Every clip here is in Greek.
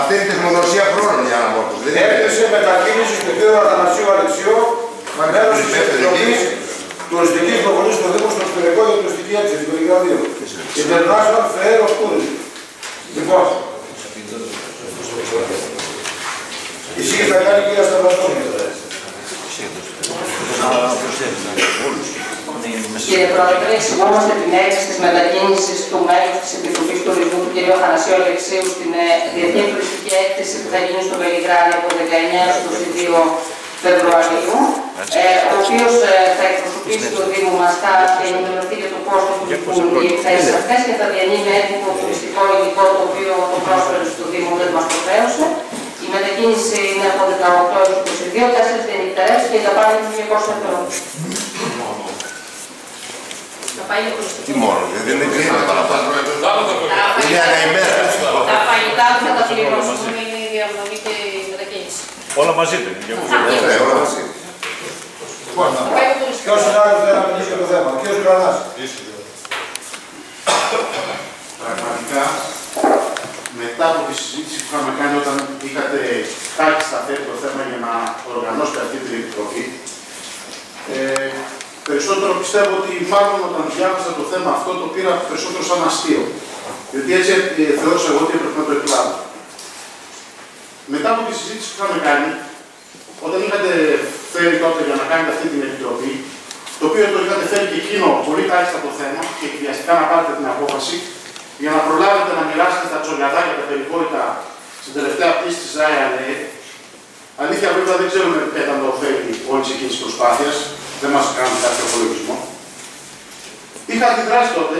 Αυτή είναι η τεχνογνωσία χρόνων για να μόρφωση. Δεν είναι. Έκθεση μετακίνηση του κ. Αθανασίου Αλεξιού, μέλος της Επιτροπής Τουριστικής Προχωρήσης του Δήμου στο εξωτερικό για τουριστική έκθεση, Βελιγραδίου. International Fair of Tourism. Λοιπόν, η σύγκριση θα κάνει η κυρία Σταυρατώνη. Κύριε Πρόεδρε, εξηγούμαστε την έκθεση της μετακίνησης του μέλους της Επιτροπής Τουρισμού του κ. Αθανασίου Αλεξίου στην ε, Διεθνή Τουριστική Έκθεση που θα γίνει στο Βελιγράδι από 19 έως 22 Φεβρουαρίου, ε, ο οποίος θα εκπροσωπήσει το Δήμο μας, θα ενημερωθεί για το πώ θα λειτουργούν οι εκθέσεις αυτές και θα διανύμει έτοιμο τουριστικό υλικό το οποίο το πρόσφερε στο Δήμο δεν μας το χρέωσε. Η μετακίνηση είναι από 18 έως 22, 4 διανυκτερές και τα πάνε 200 ευρώ. Θα πάει Τι μόνο, δεν είναι κρίμα παραπάνω. Είναι ανά ημέρα. Τα φαγητά που θα τα πληρώσουμε είναι η διαμονή και η μετακίνηση. Όλα μαζί του. είναι. Ναι, όλα μαζί. Θα πάει το τουριστικό. Ποιος είναι άλλος δεν θα μιλήσει για το θέμα. Ο κ. Γρανάς. Πραγματικά, μετά από τη συζήτηση που είχαμε κάνει όταν είχατε τάξει φέρει το θέμα για να οργανώσετε αυτή την επιτροπή, ε, περισσότερο πιστεύω ότι μάλλον όταν διάβασα το θέμα αυτό το πήρα περισσότερο σαν αστείο. Διότι έτσι ε, θεώρησα εγώ ότι έπρεπε να το εκλάβω. Μετά από τη συζήτηση που είχαμε κάνει, όταν είχατε φέρει τότε για να κάνετε αυτή την επιτροπή, το οποίο το είχατε φέρει και εκείνο πολύ κάλλιστα το θέμα και βιαστικά να πάρετε την απόφαση, για να προλάβετε να μοιράσετε τα τσολιαδάκια, τα περιβόητα στην τελευταία πτήση της Ryanair. Αλήθεια, βέβαια δεν ξέρουμε ποια ήταν το ωφέλη όλη εκείνη της προσπάθειας, δεν μας κάνουν κάποιο απολογισμό. Είχα αντιδράσει τότε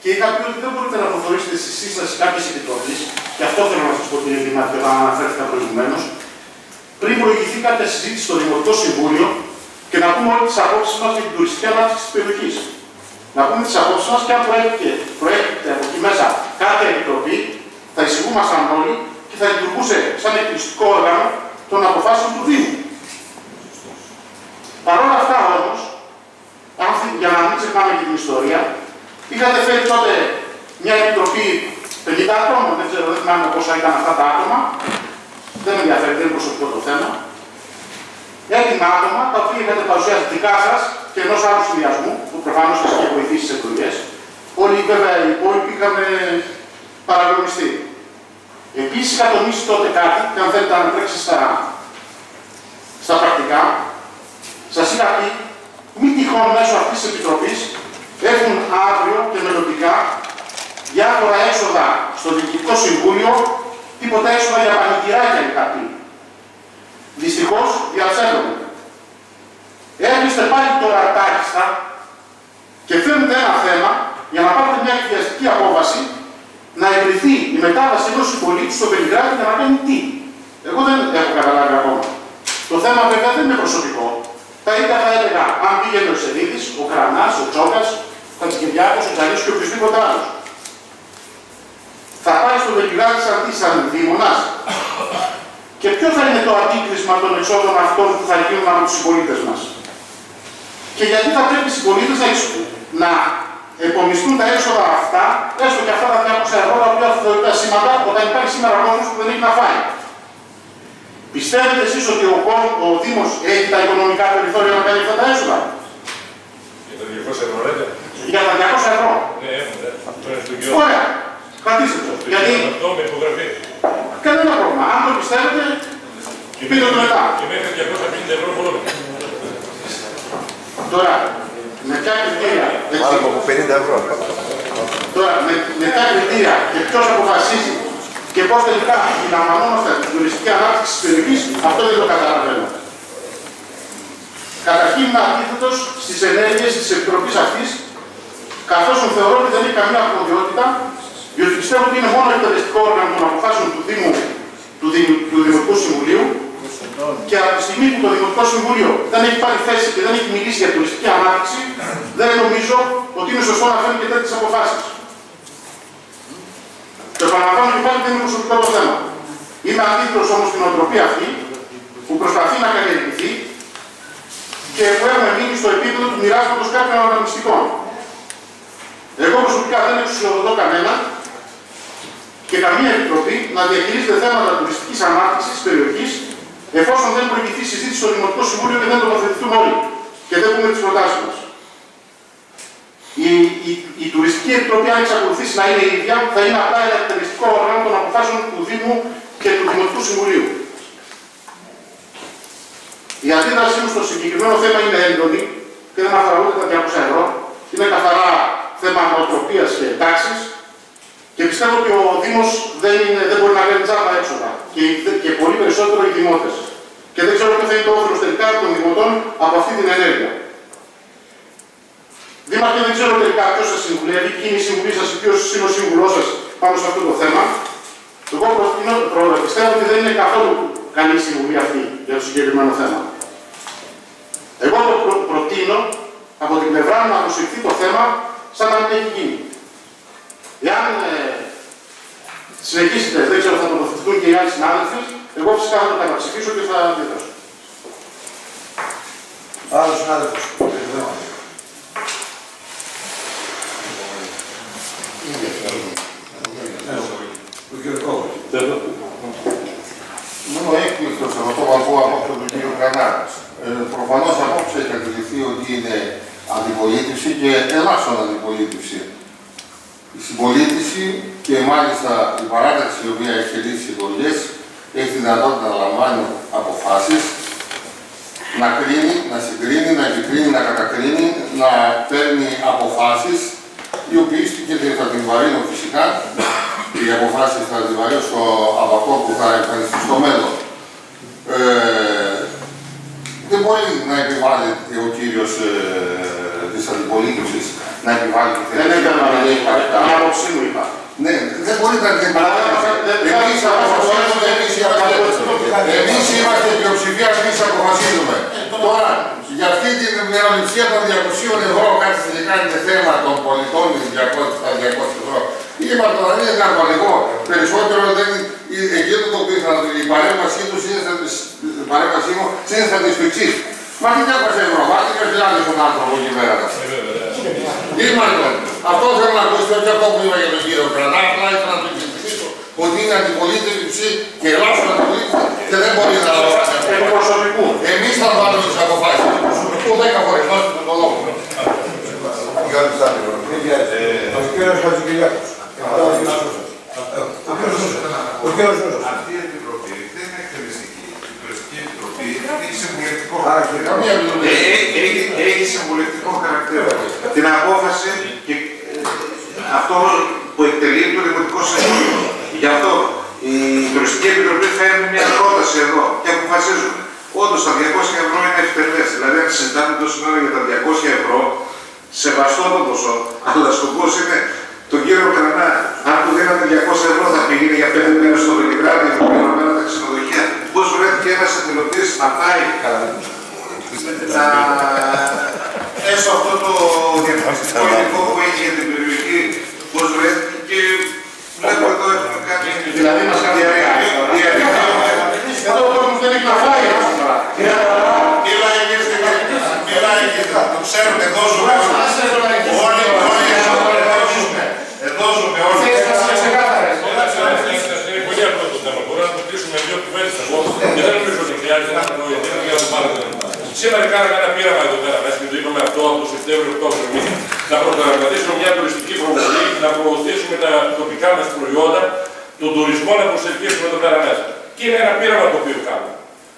και είχα πει ότι δεν μπορείτε να προχωρήσετε στη σύσταση κάποια επιτροπή, και αυτό θέλω να σας πω κύριε Δημάρχη, όταν αναφέρθηκα προηγουμένως, πριν προηγηθεί κάποια συζήτηση στο Δημοτικό Συμβούλιο και να πούμε όλες τις απόψεις μας για την τουριστική ανάπτυξη της περιοχής. Να πούμε τις απόψεις μας και αν προέρχεται, προέρχεται από εκεί μέσα κάθε επιτροπή, θα εισηγούμασταν όλοι και θα λειτουργούσε σαν εκκληστικό όργανο των αποφάσεων του Δήμου. Παρ' όλα αυτά όμως, για να μην ξεχνάμε και την ιστορία, είχατε φέρει τότε μια επιτροπή 50 ατόμων, δεν ξέρω, δεν θυμάμαι πόσα ήταν αυτά τα άτομα, δεν με ενδιαφέρει, δεν είναι προσωπικό το θέμα. Έτοιμα άτομα τα οποία είχατε παρουσιάσει δικά σας και ενός άλλου συνδυασμού, που προφανώς σας είχε βοηθήσει στις εκλογές. Όλοι βέβαια οι υπόλοιποι είχαν παραγωνιστεί. Επίσης, είχα τονίσει τότε κάτι, και αν θέλετε να τρέξει στα, στα πρακτικά, σας είχα πει μην τυχόν μέσω αυτής της επιτροπής έχουν αύριο και μελλοντικά διάφορα έσοδα στο Διοικητικό Συμβούλιο, τίποτα έσοδα για πανηγυράκια ή κάτι. Δυστυχώς διαψεύδονται. Έρχεστε πάλι τώρα τάχιστα και φέρνετε ένα θέμα για να πάρετε μια εκβιαστική απόφαση να εγκριθεί η μετάβαση ενός συμπολίτη στο Βελιγράδι για να κάνει τι. Εγώ δεν έχω καταλάβει ακόμα. Το θέμα βέβαια δεν είναι προσωπικό. Τα ίδια θα έλεγα αν πήγαινε ο Σελίδης, ο Κρανά, ο Τσόκας, ο Χατζικυριάκο, ο Τζαλή και οποιοδήποτε άλλος. Θα πάει στο Βελιγράδι σαν τι, σαν δήμονα. Και ποιο θα είναι το αντίκρισμα των εξόδων αυτών που θα γίνουν από τους συμπολίτες μας; Και γιατί θα πρέπει οι συμπολίτες να, να επομιστούν τα έξοδα αυτά, έστω και αυτά τα 200 ευρώ, τα οποία θεωρείται σήμαντα, όταν υπάρχει σήμερα κόσμος που δεν έχει να φάει; Πιστεύετε εσείς ότι ο, ο Δήμος έχει τα οικονομικά περιθώρια να κάνει αυτά τα έσοδα; Για τα 200 ευρώ λέτε; Για τα 200 ευρώ. Ναι, έχουμε. Αυτό είναι στο γιο. Ωραία. Κρατήστε το. Γιατί Αυτό με υπογραφή. κανένα πρόβλημα. Αν το πιστεύετε, πείτε το μετά. Και μέχρι 250 ευρώ μόνο. Τώρα, με ποια κριτήρια; έτσι, Μάλλον από 50 ευρώ. Τώρα, με, με ποια κριτήρια και ποιος αποφασίζει και πώς τελικά αντιλαμβανόμαστε την τουριστική ανάπτυξη της περιοχής, αυτό δεν το καταλαβαίνω. Καταρχήν είμαι αντίθετος στις ενέργειες της Επιτροπής αυτή, καθώς θεωρώ ότι δεν έχει καμία αρμοδιότητα, διότι πιστεύω ότι είναι μόνο εκτελεστικό όργανο των αποφάσεων του Δήμου, του, Δη, του Δημοτικού Συμβουλίου, και από τη στιγμή που το Δημοτικό Συμβούλιο δεν έχει πάρει θέση και δεν έχει μιλήσει για τουριστική ανάπτυξη, δεν νομίζω ότι είναι σωστό να φέρνει και τέτοιες αποφάσεις. Το επαναλαμβάνω και πάλι δεν είναι προσωπικό το θέμα. Είμαι αντίθετο όμως στην οτροπία αυτή που προσπαθεί να καλλιεργηθεί και που έχουμε μείνει στο επίπεδο του μοιράσματος κάποιων αναμνηστικών. Εγώ προσωπικά δεν εξουσιοδοτώ κανένα και καμία επιτροπή να διαχειρίζεται θέματα τουριστικής ανάπτυξη της περιοχής εφόσον δεν προηγηθεί συζήτηση στο Δημοτικό Συμβούλιο και δεν τοποθετηθούν όλοι και δεν πούμε τις προτάσεις μας. Η, η, η, τουριστική επιτροπή, αν εξακολουθήσει να είναι η ίδια, θα είναι απλά ένα εκτελεστικό όργανο των αποφάσεων του Δήμου και του Δημοτικού Συμβουλίου. Η αντίδρασή μου στο συγκεκριμένο θέμα είναι έντονη και δεν αφορά ούτε τα 200 ευρώ. Είναι καθαρά θέμα νοοτροπίας και εντάξει. Και πιστεύω ότι ο Δήμος δεν, δεν μπορεί να κάνει τζάμπα έξοδα. Και, και πολύ περισσότερο οι δημότες. Και δεν ξέρω ποιο θα είναι το όφελος τελικά των δημοτών από αυτή την ενέργεια. Δήμαρχε, δεν ξέρω τελικά ποιος σας συμβουλεύει, ποιοι είναι οι συμβουλοί σας, ποιος είναι ο σύμβουλός σας πάνω σε αυτό το θέμα. Εγώ πιστεύω ότι δεν είναι καθόλου καλή συμβουλή αυτή για το συγκεκριμένο θέμα. Εγώ το προ, προτείνω από την πλευρά μου να αποσυρθεί το θέμα σαν να μην έχει γίνει. Εάν ε, συνεχίσετε, δεν ξέρω, θα τοποθετηθούν και οι άλλοι συνάδελφοι, εγώ φυσικά θα το καταψηφίσω και θα αντιδράσω. Άλλος συνάδελφος. Μόνο έκπληκτο σε αυτό που ακούω από τον κύριο Κανάρα. Ε, Προφανώς απόψε έχει αντιληφθεί ότι είναι αντιπολίτευση και ελάχιστον αντιπολίτευση. Η συμπολίτευση και μάλιστα η παράταξη η οποία έχει λύσει εκλογές έχει τη δυνατότητα να λαμβάνει αποφάσεις, να κρίνει, να συγκρίνει, να επικρίνει, να κατακρίνει, να παίρνει αποφάσεις οι οποίες και θα την βαρύνουν φυσικά οι αποφάσεις θα τις βαρύνουν από αυτό που θα εμφανιστεί στο μέλλον. Ε, δεν μπορεί να επιβάλλει ο κύριος ε, της αντιπολίτευσης να επιβάλλει τη θέση. Δεν έκανα να λέει την άποψή μου είπα. Ναι, δεν μπορεί να την επιβάλλει. Εμείς αποφασίζουμε, εμείς είμαστε. Εμείς είμαστε πλειοψηφία, εμείς αποφασίζουμε. Τώρα, για αυτή την μεροληψία των 200 ευρώ κάθεστε και κάνετε θέμα των πολιτών με 200, τα 200 ευρώ. Είπα τώρα, είναι καρπαλικό. Περισσότερο δεν εκείνο το οποίο θα η παρέμβασή του η παρέμβασή μου σύνθετα τη εξή. Μα τι 200 ευρώ, μα τι χιλιάδε τον άνθρωπο εκεί πέρα. Ήμαρτον, αυτό θέλω να ακούσω και αυτό που είπα για τον κύριο Κρανά, απλά ήθελα να το εξηγήσω ότι είναι αντιπολίτευση και ελάχιστο αντιπολίτευση και δεν μπορεί να λαμβάνει. Προσωπικού. Εμεί θα βάλουμε τι αποφάσει του προσωπικού 10 φορέ, δώστε τον λόγο. Ο κύριο Χατζικυλιάκος. Ο κύριος Ζούσος. Αυτή η επιτροπή δεν είναι εκτελεστική. Η τουριστική επιτροπή έχει συμβουλευτικό Άρα, χαρακτήρα. Καμία δουλειά. Ε, ε, Έχει, έχει συμβουλευτικό χαρακτήρα. Την απόφαση και ε, αυτό που εκτελεί το Δημοτικό Συμβούλιο. Γι' αυτό η Τουριστική Επιτροπή φέρνει μια πρόταση εδώ και αποφασίζουν. Όντως τα 200 ευρώ είναι ευτελέ. Δηλαδή, αν συζητάμε τόση ώρα για τα 200 ευρώ, σεβαστό το ποσό, αλλά σκοπός είναι τον κύριο Κρανά, αν του δίνατε 200 ευρώ θα πήγαινε για 5 μέρε στο Βελιγράδι, για πληρωμένα τα ξενοδοχεία. Πώς βρέθηκε ένας εθελοντής να πάει να έστω αυτό το διαφορετικό υλικό που έχει για την περιοχή, πώ βρέθηκε και βλέπω εδώ έχουμε κάνει. Δηλαδή μας κάνει Εδώ ο κόσμος δεν έχει να φάει αυτή τη φορά. Μιλάει και στην Μιλάει και το ξέρετε, εδώ ζούμε όλοι. Όλοι εδώ ζούμε. Εδώ ζούμε όλοι. Θέσεις μας είναι ξεκάθαρες. Είναι πολύ απλό το θέμα. Μπορούμε να το κλείσουμε με δύο κουβέντες εγώ και δεν νομίζω ότι χρειάζεται να το ενδιαφέρον για να το πάρετε. Σήμερα κάναμε ένα πείραμα εδώ πέρα μέσα και το είπαμε αυτό από το Σεπτέμβριο-Οκτώβριο μήνα. Να προγραμματίσουμε μια τουριστική προβολή, να προωθήσουμε τα τοπικά μας προϊόντα, τον τουρισμό να προσελκύσουμε εδώ πέρα μέσα. Και είναι ένα πείραμα το οποίο κάνουμε.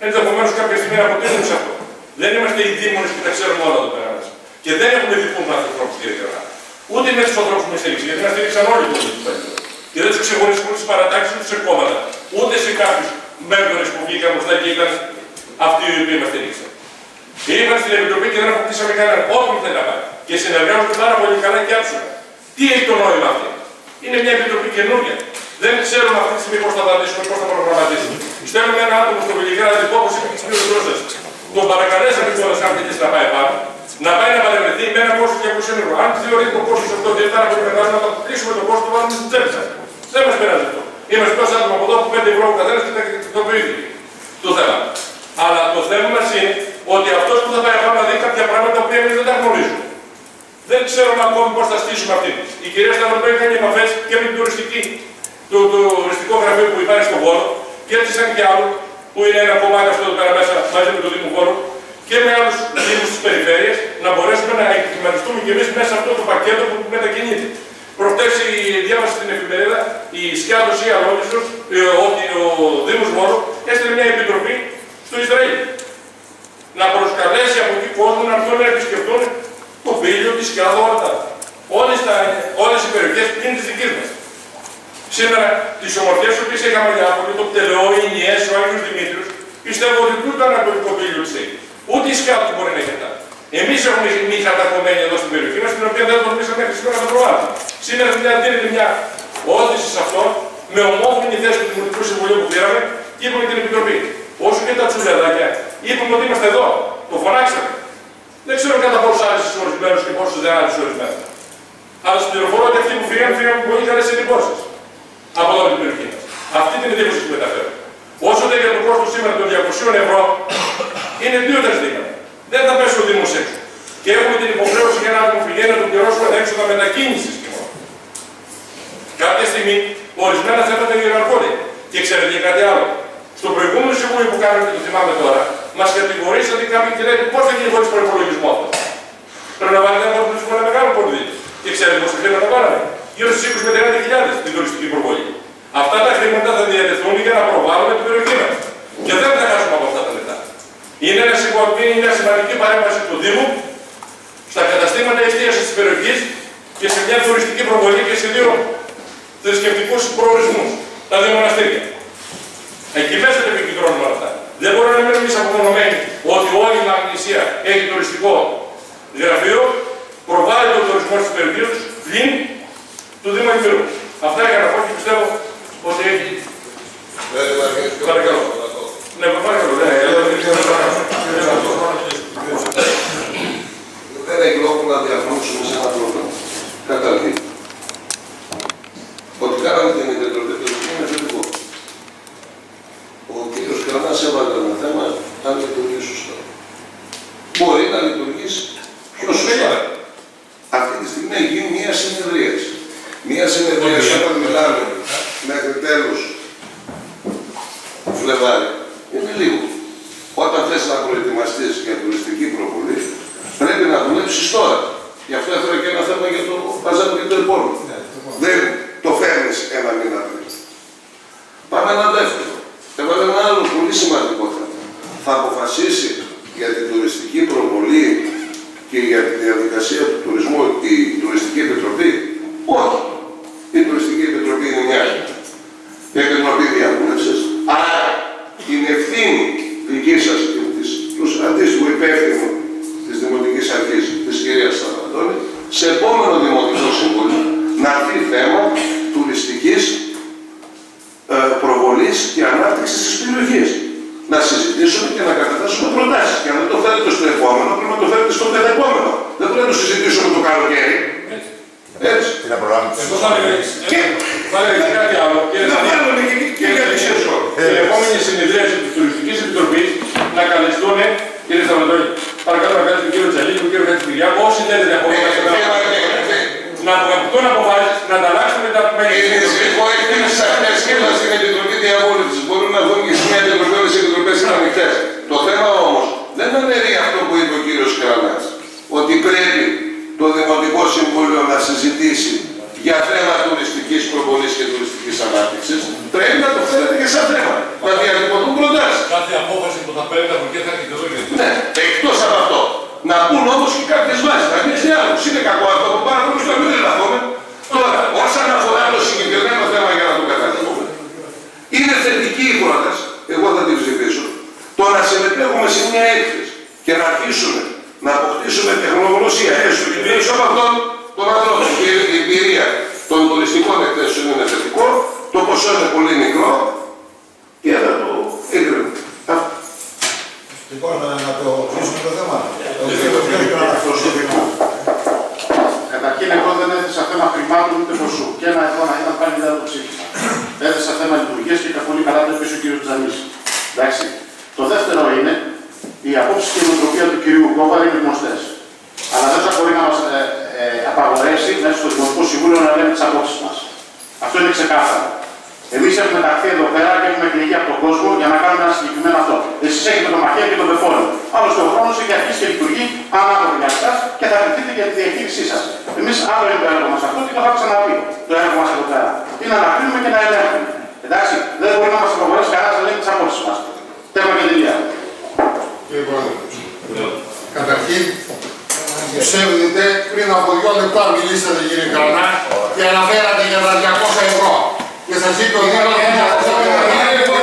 Ενδεχομένως κάποια στιγμή να αποτύχουμε σε αυτό. Δεν είμαστε οι δήμονες και τα ξέρουμε όλα εδώ πέρα μέσα. Και δεν έχουμε δικού μας ανθρώπου, κύριε Κερά. Ούτε με του ανθρώπους που με στήριξαν, γιατί με στήριξαν όλοι το Δημοτικό Και δεν τους ξεχωρίσουμε ούτε στι παρατάξεις ούτε σε κόμματα. Ούτε σε κάποιους μέμπερε που βγήκαν μπροστά και ήταν αυτοί οι οποίοι μας στήριξαν. Και ήρθαν στην Επιτροπή και δεν αποκτήσαμε κανέναν. Όποιον θέλει να πάει. Και συνεργάζονται πάρα πολύ καλά και άψογα. Τι έχει το νόημα αυτή. Είναι μια επιτροπή καινούργια. Δεν ξέρουμε αυτή τη στιγμή πώς θα δαντήσουμε, πώς θα προγραμματίσουμε. Στέλνουμε ένα άτομο στο Βελιγράδι, όπως είπε και στην Πύρο Τον παρακαλέσαμε κιόλα αν θέλει να πάει πάνω, να πάει να παρευρεθεί με ένα πόσο 200 ευρώ. Αν θεωρεί το κόστο αυτό δεν θα πρέπει να το κλείσουμε το κόστο, το βάλουμε στην τσέπη σας. Δεν μας πειράζει αυτό. Είμαστε τόσο άτομα από εδώ που 5 ευρώ ο καθένας και το ίδιο το θέμα. Αλλά το θέμα μας είναι ότι αυτός που θα πάει πάνω να δει κάποια πράγματα που εμείς δεν τα γνωρίζουμε. Δεν ξέρουμε ακόμη πώς θα στήσουμε αυτή. Η κυρία Σταυροπέη κάνει επαφές και με την τουριστική. το, το οριστικό γραφείο που υπάρχει στον χώρο και έτσι σαν και άλλο που είναι ένα κομμάτι αυτό εδώ πέρα μέσα μαζί με το Δήμο Χώρο και με άλλους Δήμους της περιφέρειας να μπορέσουμε να εκκληματιστούμε και εμείς μέσα σε αυτό το πακέτο που μετακινείται. Προχτές διάβασα στην εφημερίδα η Σκιάδος ή Αλόγιστο ε, ότι ο Δήμος Μόρο έστειλε μια επιτροπή στο Ισραήλ. Να προσκαλέσει από εκεί κόσμο να έρθουν να επισκεφτούν το πύλιο, τη Σκιάδο, όλα τα. Όλες οι περιοχές πλην της δικής μας. Σήμερα τις ομορφιές που είχαμε για το Πτελεό, η Νιέ, ο Άγιος Δημήτριος, πιστεύω ότι τούτο το ανατολικό πύλιο της έχει. Ούτε η Σκιάδο μπορεί να έχει αυτά. Εμείς έχουμε μη κατακομμένη εδώ στην περιοχή μας, την οποία δεν τολμήσαμε μέχρι σήμερα να το προβάλλουμε. Σήμερα δηλαδή δίνεται μια όθηση σε αυτό, με ομόφωνη θέση του Δημοτικού Συμβουλίου που πήραμε και είπαμε την Επιτροπή. Όσο και τα τσουλεδάκια, είπαμε ότι είμαστε εδώ. Το φωνάξαμε. Δεν ξέρω κατά πόσου άρεσε στου ορισμένου και πόσου δεν άρεσε στου ορισμένου. Αλλά σα πληροφορώ ότι αυτοί που φύγαν, φύγαν με πολύ καλέ εντυπώσει από εδώ την περιοχή μα. Αυτή την εντύπωση που μεταφέρω. Όσο δεν για το κόστος σήμερα των 200 ευρώ, είναι δύο τα ζητήματα. Δεν θα πέσει ο Δήμος έξω. Και έχουμε την υποχρέωση για ένα άτομο πηγαίνει να του πληρώσουμε τα έξοδα μετακίνηση Κάποια στιγμή ορισμένα θέματα ιεραρχώνται. Και ξέρετε και κάτι άλλο. Στο προηγούμενο συμβούλιο που κάναμε και το θυμάμαι τώρα, μας κατηγορήσατε κάποιοι και λέτε πώς θα γίνει χωρίς προπολογισμό αυτό; Πρέπει να βάλετε ένα προπολογισμό ένα μεγάλο πολύ. Και ξέρετε πόσα χρήματα βάλαμε. Γύρω στι 20 με 30 την τουριστική προβολή. Αυτά τα χρήματα θα διατεθούν για να προβάλλουμε την περιοχή μας. Και δεν θα χάσουμε από αυτά τα λεφτά. Είναι, ένα, είναι μια σημαντική παρέμβαση του Δήμου στα καταστήματα εστίασης της περιοχής και σε μια τουριστική προβολή και σε δύο θρησκευτικούς προορισμούς. Τα δύο μοναστήρια. Εκεί μέσα τα επικεντρώνουμε όλα αυτά. Δεν μπορούμε να μείνουμε εμείς απομονωμένοι ότι όλη η Μαγνησία έχει τουριστικό γραφείο, προβάλλει τον τουρισμό τη περιοχή πλην του Δήμου Αγγελού. Αυτά για να πω και πιστεύω ότι έχει. Παρακαλώ. Ναι, παρακαλώ. Δεν έχει λόγο να διαφωνήσουμε σε ένα πρόβλημα. Καταρχήν, ότι κάναμε την επιτροπή του είναι θετικό. Ο κ. Κρανάς έβαλε ένα θέμα αν λειτουργεί σωστά. Μπορεί να λειτουργήσει πιο σωστά. Αυτή τη στιγμή έχει γίνει μια συνεδρίαση. Μια συνεδρίαση όταν μιλάμε μέχρι τέλος Φλεβάρι είναι λίγο. Όταν θες να προετοιμαστείς για τουριστική προβολή, πρέπει να δουλέψεις τώρα. Γι' αυτό έφερα και ένα θέμα για το Παζάρι και το επόμενο. Δεν το φέρνεις ένα μήνα πριν. Πάμε ένα δεύτερο. Έβαλε ένα άλλο πολύ σημαντικό θέμα. Θα αποφασίσει για την τουριστική προβολή και για τη διαδικασία του τουρισμού η Τουριστική Επιτροπή; Όχι. Προβολή και ανάπτυξης της περιοχή. Να συζητήσουμε και να καταθέσουμε προτάσεις. Και αν δεν το θέλετε στο επόμενο, πρέπει να το θέλετε στο επόμενο. Δεν πρέπει να το συζητήσουμε το καλοκαίρι. Έτσι. Τι να προλάβουμε. Εγώ θα έλεγα κάτι άλλο. Να βάλουμε και, και για τη Στην επόμενη συνεδρίαση της Τουριστικής Επιτροπής να καλεστούν, κύριε Σταματώνη, παρακαλώ να κάνετε τον κύριο Τζαλίκη, τον κύριο Χατζηπηριάκο, όσοι θέλετε από εμά να βγουν αποφάσει, να ανταλλάξουν τα Είναι δυστυχώ ευθύνη τη αρχέ και μας στην Επιτροπή Διαβούλευση. Μπορούν να δουν και σε μια επιτροπή όλε οι επιτροπέ είναι ανοιχτέ. Το θέμα όμω δεν αναιρεί αυτό που είπε ο κύριο Κρανά. Ότι πρέπει το Δημοτικό Συμβούλιο να συζητήσει για θέμα τουριστική προβολή και τουριστική ανάπτυξη, πρέπει να το φέρετε και σαν θέμα. Να διατυπωθούν προτάσει. Κάθε απόφαση που θα παίρνει από εκεί θα έχει εδώ γιατί. Ναι, εκτό από αυτό. Να πούν όμω και κάποιε βάσει. Να μην είναι άλλο. Είναι κακό αυτό που πάρα πολύ στο μην τρελαθούμε. Τώρα, όσον αφορά το συγκεκριμένο θέμα για να το καταλάβουμε, είναι θετική η πρόταση. Εγώ θα την ψηφίσω. Το να συμμετέχουμε σε μια έκθεση και να αρχίσουμε να αποκτήσουμε τεχνογνωσία έστω και πίσω από αυτόν τον ανθρώπων. Και η εμπειρία των τουριστικών εκθέσεων είναι θετικό, το ποσό είναι πολύ μικρό και θα το έγκρινε. Λοιπόν, να το κλείσουμε το θέμα. Καταρχήν, εγώ δεν έθεσα θέμα χρημάτων ούτε ποσού. Και ένα ευρώ να ήταν πάλι δεν το ψήφισα. Έθεσα θέμα λειτουργίας και πολύ καλά το είπε ο κ. Τζανής. Εντάξει. Το δεύτερο είναι η απόψη και η νοοτροπία του κυρίου Κόβαρη είναι γνωστές. Αλλά δεν θα μπορεί να μας ε, ε, απαγορεύσει μέσα στο Δημοτικό Συμβούλιο να λέμε τις απόψεις μας. Αυτό είναι ξεκάθαρο. Εμείς έχουμε ταχθεί εδώ πέρα και έχουμε εκλεγεί από τον κόσμο για να κάνουμε ένα συγκεκριμένο αυτό. Εσείς έχετε το μαχαίρι και το πεφόλιο. Άλλωστε ο χρόνος έχει αρχίσει και λειτουργεί ανάποδα για εσά και θα κρυφτείτε για τη διαχείρισή σας. Εμείς άλλο είναι το έργο μας αυτό και το έχω ξαναπεί. Το έργο μας εδώ πέρα. Είναι να κρίνουμε και να ελέγχουμε. Εντάξει, δεν μπορεί να μα προχωρήσει κανένα να λέει τι απόψει μα. Τέλο και τελεία. Κύριε Πρόεδρε, καταρχήν ψεύδετε πριν από δύο λεπτά μιλήσατε κύριε Καρνά και αναφέρατε για τα 200 ευρώ. Και σας είπε ο Δήμαρχος 200 ευρώ.